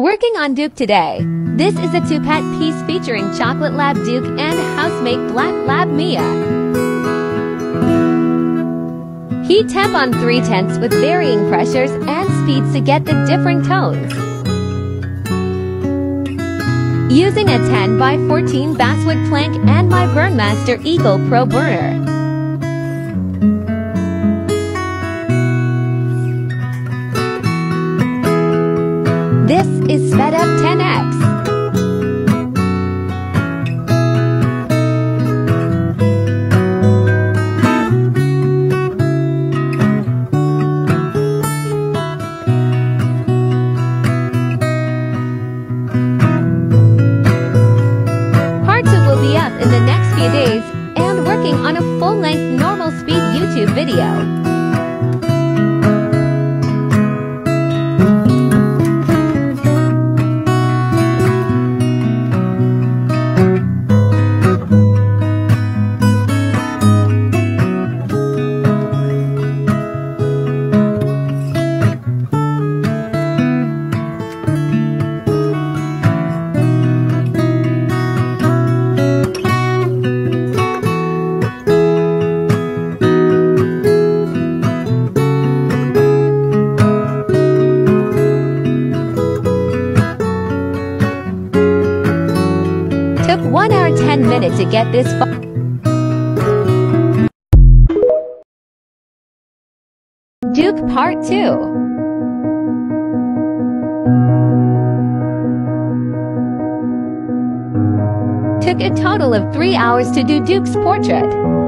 Working on Duke today. This is a two-pet piece featuring Chocolate Lab Duke and housemate Black Lab Mia. Heat temp on 3 tenths with varying pressures and speeds to get the different tones. Using a 10 by 14 basswood plank and my Burnmaster Eagle Pro burner. This is sped up 10x. 10 minutes to get this. Duke Part 2 Took a total of 3 hours to do Duke's portrait.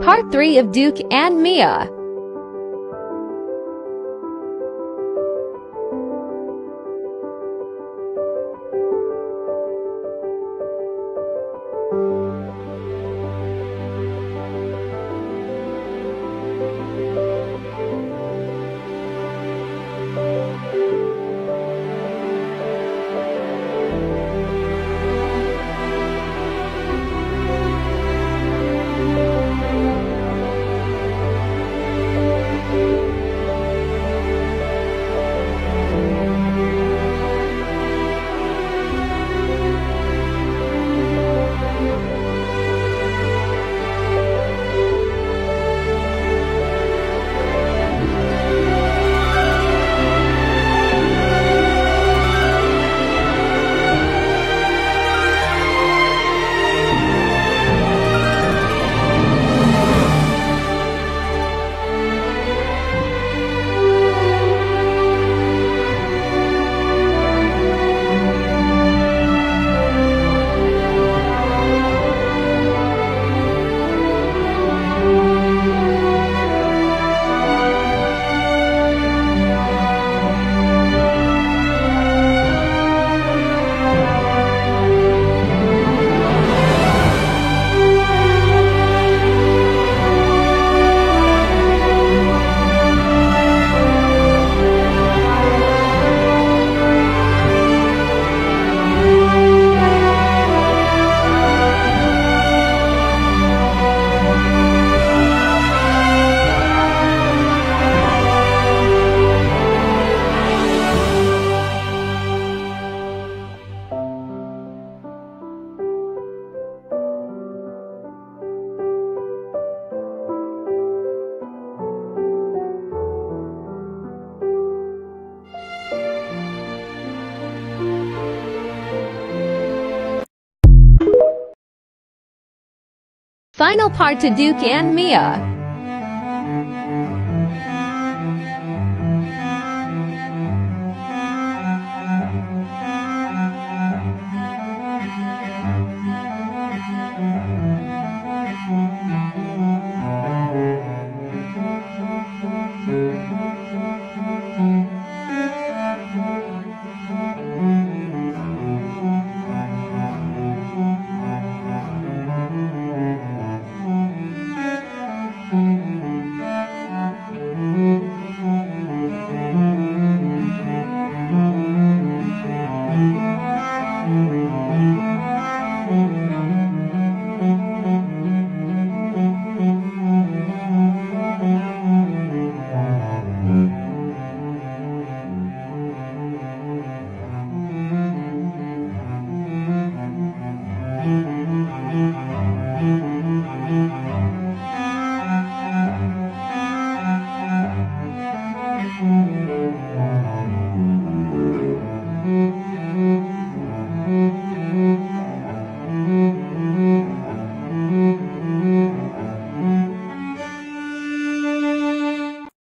Part 3 of Duke and Mia. Final part to Duke and Mia.